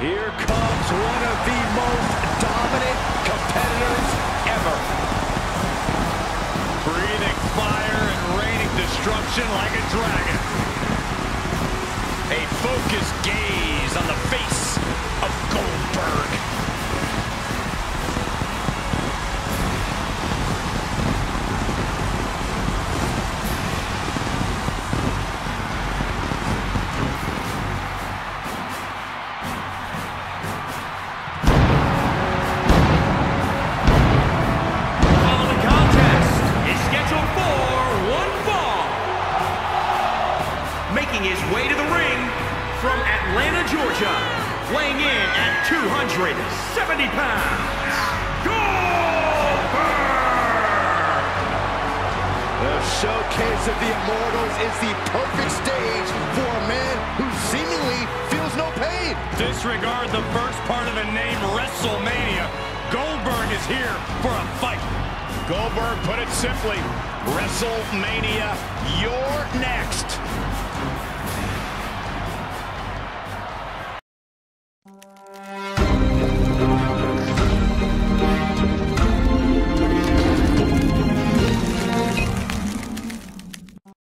Here comes one of the most dominant competitors ever. Breathing fire and raining destruction like a dragon. A focused making his way to the ring from Atlanta, Georgia, weighing in at 270 pounds, Goldberg! The showcase of the Immortals is the perfect stage for a man who seemingly feels no pain. Disregard the first part of the name WrestleMania. Goldberg is here for a fight. Goldberg put it simply, WrestleMania, you're next.